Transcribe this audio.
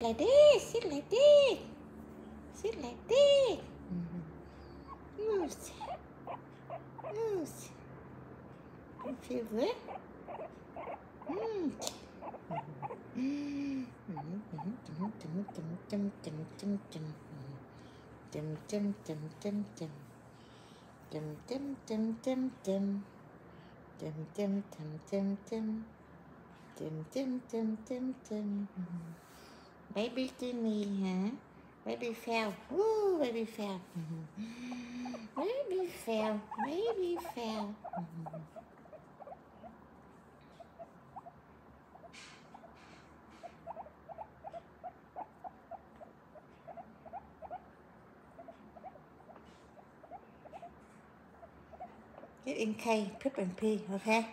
like this, sit like this, sit like this. Moose, moose. You feel good? Mm-hmm. Dum, dum, dum, dum, dum, dum, dum, dum. Baby Timmy, hả? Baby fell. Woo, baby fell. Baby fell. Baby fell. Get in K, Pip and P, okay?